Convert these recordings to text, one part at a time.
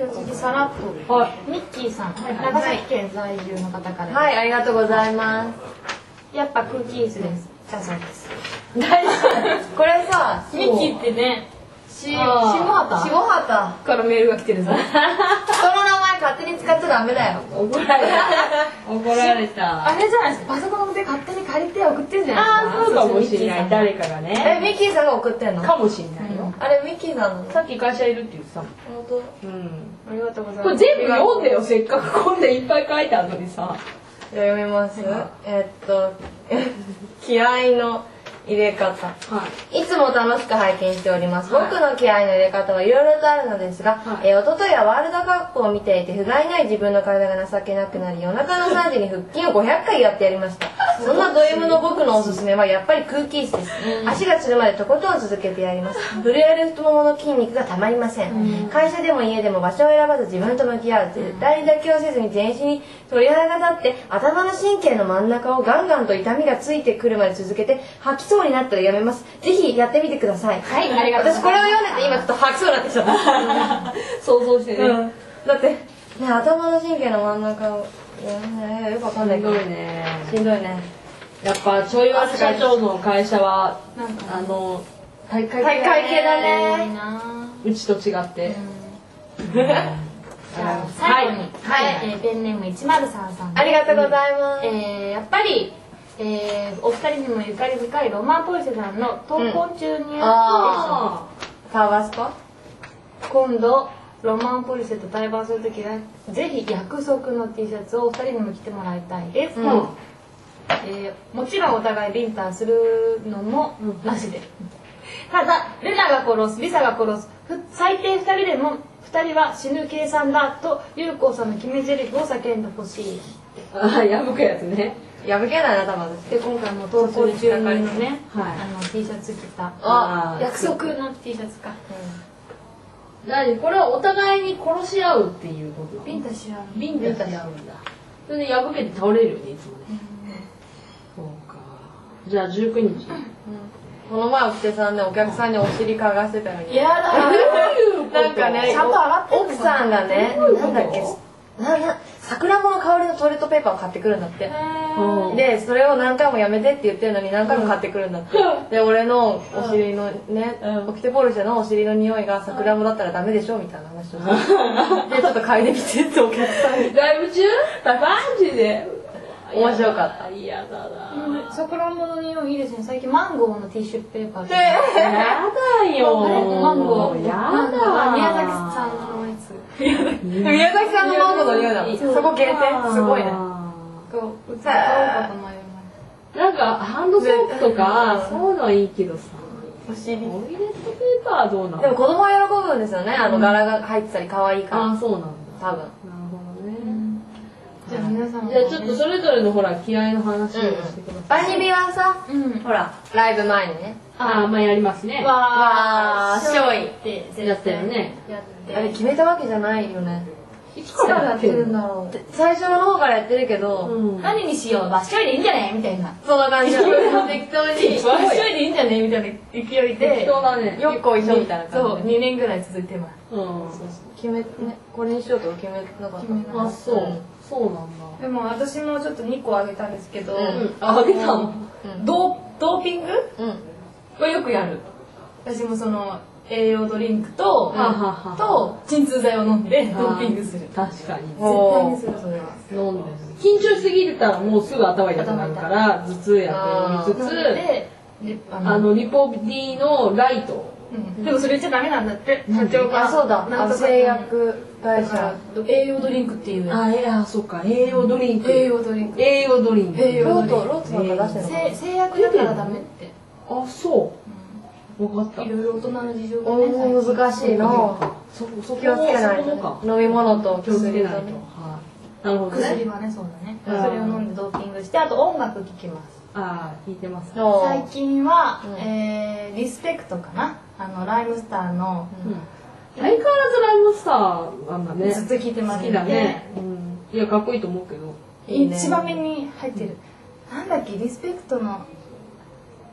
じゃあ次さらっと、はい。ミッキーさん、長崎県在住の方から、はい、ありがとうございます。やっぱ空気椅子です。だそうです。大丈夫。これさ、ミッキーってねし下畑？下畑。からメールが来てるぞ。人の名前勝手に使っちゃダメだよ。怒られた。怒られた。あれじゃないです。かパソコンで勝手に借りて送ってるじゃないああそうかもしれない。誰かがえ、ねミッキーさんが送ってんの？かもしれない。よあれ、ミッキーさんなの？さっき会社いるって言ってたもん。本うん。ありがとうございこます。れ全部読んでよせっかくこんないっぱい書いてあるのにさ。当じゃあ読みます。えっと、気合の入れ方。はい。いつも楽しく拝見しております。はい。僕の気合の入れ方はいろいろとあるのですが、はい。えー、一昨日はワールドカップを見ていて、不甲斐ない自分の体が情けなくなり、夜中の3時に腹筋を500回やってやりました。そんなド M の僕のおすすめはやっぱり空気椅子です。足がつるまでとことん続けてやります。震える太ももの筋肉がたまりません。会社でも家でも場所を選ばず自分と向き合う。絶対に妥協せずに全身に鳥肌が立って、頭の神経の真ん中をガンガンと痛みがついてくるまで続けて、吐きそうになったらやめます。ぜひやってみてください。はいありがとう私これを読んでて今ちょっと吐きそうになってきちゃった。想像してね、うんだって、ね、頭の神経の真ん中を、ね、よくわかんないけどすごいねしんどいね。やっぱちょい悪社長の会社はあの大会系だいいね。な。うちと違って、じゃあ最後に、はい。えーペンネーム103さんありがとうございます。えーやっぱり、えーお二人にもゆかり深いロマンポリセさんの投稿中にああタバスコって今度ロマンポリセと対バンするときはぜひ約束の T シャツをお二人にも着てもらいたい。です、う。ん。えーもちろんお互いビンタするのもなしで、ただレナが殺すリサが殺すふ最低2人でも2人は死ぬ計算だと優子さんの決め台詞を叫んでほしい。ああ破くやつね。破けないな、多分。私。で今回も投稿中のね、はいあの T シャツ着た。あー約束の T シャツか何これはお互いに殺し合うっていうこと。ビンタし合う。ビンタし合うんだ。それで破けて倒れるよねいつもね、そうか。じゃあ19日、この前、おきてさんね、お客さんにお尻嗅がしてたのに。やだ。なんかねちゃんと洗ってんの奥さんがねなんだっけ？なな桜んぼの香りのトイレットペーパーを買ってくるんだって。うんでそれを何回もやめてって言ってるのに何回も買ってくるんだって。で俺のお尻のねうん。オキテポルシェのお尻の匂いが桜んぼだったらダメでしょみたいな話をして。でちょっと嗅いでみてってお客さんに。ライブ中？マジで？面白かった。嫌だな。さくらんぼの匂いいいですね。最近マンゴーのティッシュペーパーで。やだよ。マンゴー。やだ。宮崎さん宮崎さんのマンゴーの匂いなの？そこ限定？すごいね。こううちで買おうかとなんかハンドソープとかそういうのはいいけどさトイレットペーパーはどうなの？でも子供は喜ぶんですよね。あの柄が入ってたり可愛いから。あそうなんだ。多分すじゃあ皆さんも。じゃあちょっとそれぞれのほら気合の話をしてください、バニビはさうん。ほらライブ前にね。ああまあやりますね。わーしょいって。やったよね。あれ決めたわけじゃないよね。いつからやってるんだろう。最初の方からやってるけど、うん。何にしようバッショイでいいんじゃね？みたいな。そんな感じ適当にバッショイでいい。んじゃね？みたいな勢いで。適当だね。よっこいしょみたいなそう感じで。2年ぐらい続いてます。うん決めねこれにしようとか決めなかったあそう、うんそうなんだ。でも私もちょっと2個あげたんですけど、うん。うん。ああげたの？うん。ドードーピング？うん。はよくやる。私もその栄養ドリンクと、ははは。と鎮痛剤を飲んでドーピングする。絶確かに。お対にするそれは。飲んでる。緊張しすぎたらもうすぐ頭痛くなるから頭痛薬飲みつつあのあのリポ D のライトうん。でもそれ言っちゃダメなんだって。社長が。あそうだ。なん製薬会社。栄養ドリンクっていう。やあえあそっか。栄養ドリンク。栄養ドリンク。栄養ドリンク。ロートロートなんか出してる製薬だからダメって。あそう。分かった。いろいろ大人の事情がおね難しいなそそこ気をつけないと。飲み物と。気をつけないと。なるほどね。薬はねそうだね。うん。それを飲んでドーピングしてあと音楽聴きます。ああ聞いてます最近は、うん。えーリスペクトかなあの RHYMESTER の、うん。相変わらずライムスターなんだね。ずっと聴いてます好きだね。うん。いやかっこいいと思うけど。いいね。一番目に入ってる、なんだっけ？リスペクトの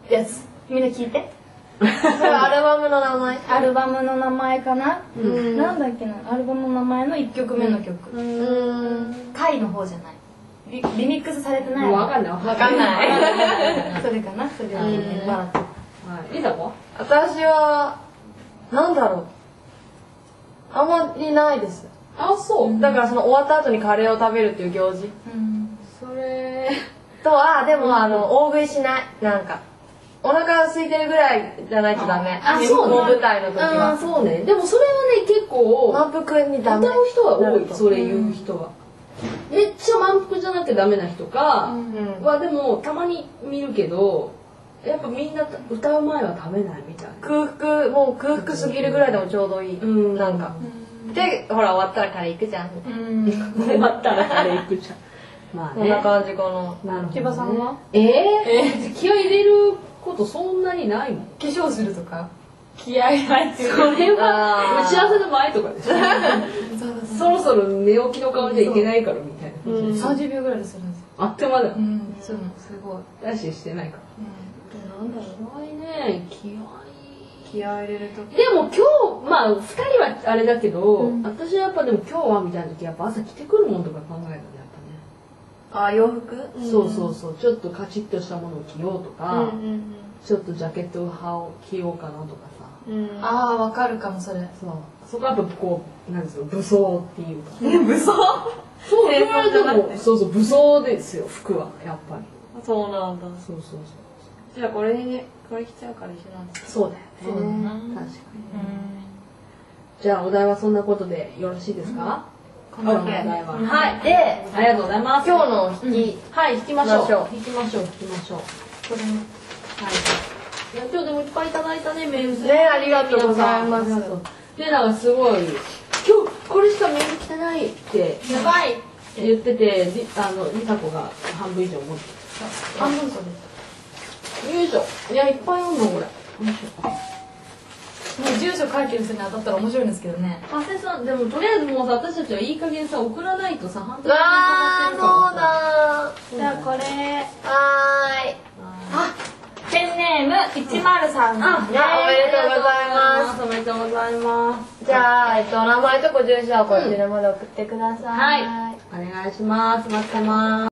やつ。みんな聞いて。それはアルバムの名前。アルバムの名前かな、ん。なんだっけな？アルバムの名前の1曲目の曲。うーん。回の方じゃない。リリミックスされてない。わかんない。わわかんない。それかな？それは聞いてねはいリサ子は私はなんだろう。あんまりないです。あそう。だからその終わった後にカレーを食べるっていう行事。うん。それ。とはでもあの大食いしない。なんかお腹が空いてるぐらいじゃないとダメ。あそうね。大舞台の時は。そうね。でもそれはね結構満腹にダメ。歌う人は多いそれ言う人は。めっちゃ満腹じゃなきゃダメな人か。うん。はでもたまに見るけどやっぱみんな歌う前は食べないみたいな。空腹もう空腹すぎるぐらいでもちょうどいい、うん。なんか、でほら終わったらカレー行くじゃん、うん。終わったらカレー行くじゃん。まあこんなね感じかな。なるほど、ね、木場さんは？えー、気合い入れることそんなにないもん。化粧するとか？気合い入ってる。それは打ち合わせの前とかでしょ。そろそろ寝起きの顔じゃいけないからみたいな。ことで30秒ぐらいでするんですよあっという間だよ。うん。そうすごい。ダッシュしてないからなんだろ気合いね。気合う気合い入れるといでも今日まあ2人はあれだけど、私はやっぱでも今日はみたいな時やっぱ朝着てくるもんとか考えるとねやっあ洋服？ぱね、そうそうそう。ちょっとカチッとしたものを着ようとか、うんちょっとジャケットを羽を着ようかなとかさ。うん。うんああわかるかもそれ。そう。そこはやっぱこうなんですよ武装っていうか。武装？そう正装じゃなくてでもそうそう武装ですよ服はやっぱり。そうなんだ。そうそうそうじゃあこれにこれ着ちゃうから一緒なんですそうだよね。そうだな確かに。じゃあお題はそんなことでよろしいですか、こ今日のおの題は、ははい。いでありがとうございます。今日の引き、はい引きましょう。ましょう。引きましょう引きましょう。これね。はい。いや今日でもいっぱいいただいたねメールねありがとうございます。でなんかすごい今日これしかメール来てないって。やばい。言っててりあのりさ子が半分以上持って。半分これよいしょ。いやいっぱい読んのこれ。もう住所書いてる人に当たったら面白いんですけどね。加瀬さんでもとりあえずもうさ私たちはいい加減さ送らないとさ半年わーそうだ。じゃあこれ。はーい。あペンネーム103さん。あ、おめでとうございます。おめでとうございます。じゃあ、えっと、お名前とご住所をこちらまで送ってください。はい。お願いします。待ってます。